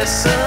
medicine.